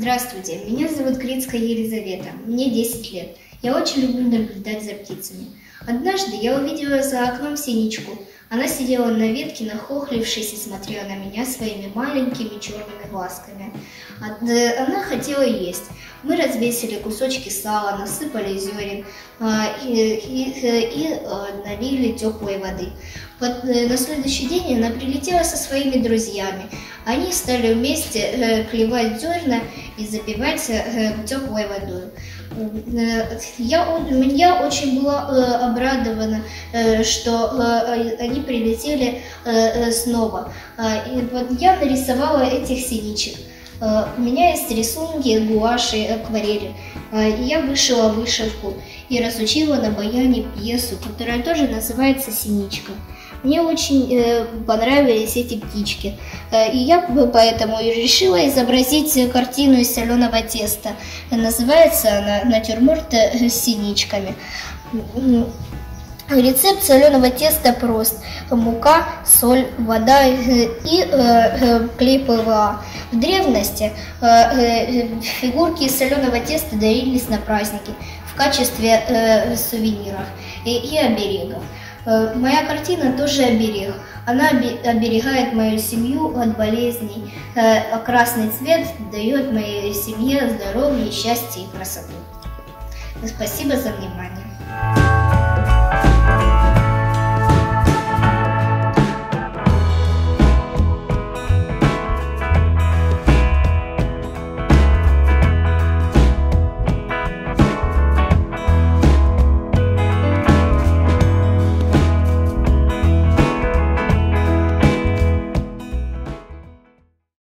Здравствуйте, меня зовут Крицкая Елизавета, мне 10 лет. Я очень люблю наблюдать за птицами. Однажды я увидела за окном синичку. Она сидела на ветке, нахохлившись и смотрела на меня своими маленькими черными глазками. Она хотела есть. Мы развесили кусочки сала, насыпали зерен а, и, и, и а, налили теплой воды. Э, на следующий день она прилетела со своими друзьями. Они стали вместе э, клевать зерна и запивать э, теплой водой. Я, я очень была обрадована, что они прилетели снова. И вот я нарисовала этих синичек. У меня есть рисунки, гуаши, акварели. И я вышила вышивку и разучила на баяне пьесу, которая тоже называется «Синичка». Мне очень э, понравились эти птички. Э, и я поэтому и решила изобразить картину из соленого теста. Называется она «Натюрморт с синичками». Рецепт соленого теста прост. Мука, соль, вода э, и э, э, клей ПВА. В древности э, э, фигурки из соленого теста дарились на праздники в качестве э, сувениров и, и оберегов. Э, моя картина тоже оберег. Она оберегает мою семью от болезней, э, а красный цвет дает моей семье здоровье, счастье и красоту. Спасибо за внимание.